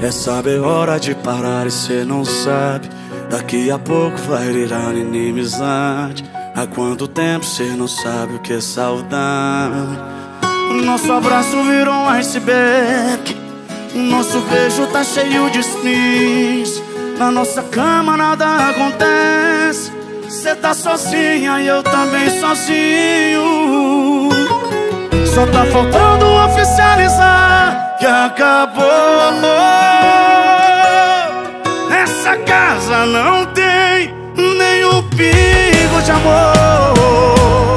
é saber hora de parar e cê não sabe. Daqui a pouco vai virar inimizade. Há quanto tempo cê não sabe o que é saudade? Nosso abraço virou um iceberg. Nosso beijo tá cheio de espinhos. Na nossa cama nada acontece. Cê tá sozinha e eu também sozinho. Só tá faltando oficializar que acabou. Essa casa não tem nenhum pingo de amor.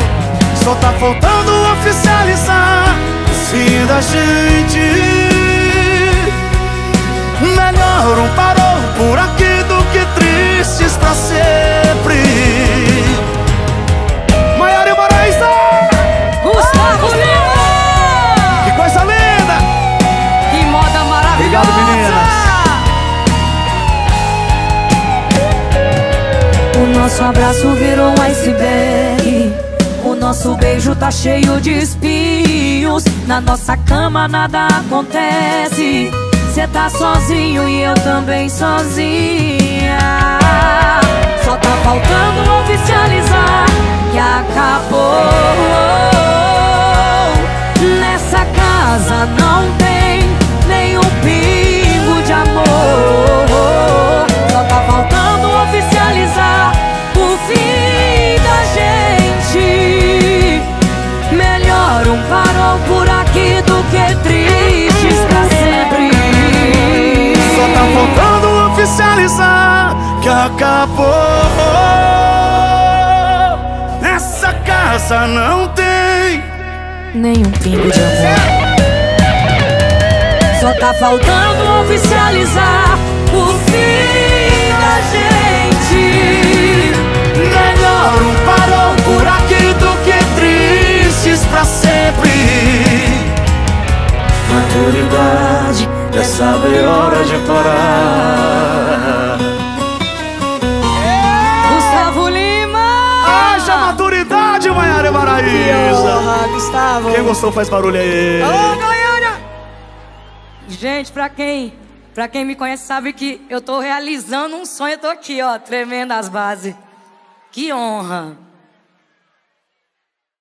Só tá faltando oficializar o fim da gente. Nosso abraço virou um iceberg. O nosso beijo tá cheio de espinhos. Na nossa cama nada acontece. Cê tá sozinho e eu também sozinha. Só tá faltando aqui do que tristes pra sempre. Só tá faltando oficializar que acabou. Essa casa não tem Nenhum pingo de amor. Só tá faltando oficializar o fim Maturidade é saber hora de parar. Gustavo Lima! Haja maturidade, Maiara Maraísa Gustavo. Quem gostou faz barulho aí. Ô, Goiânia Gente, pra quem, pra quem me conhece sabe que eu tô realizando um sonho Eu tô aqui, ó, tremendo as bases. Que honra!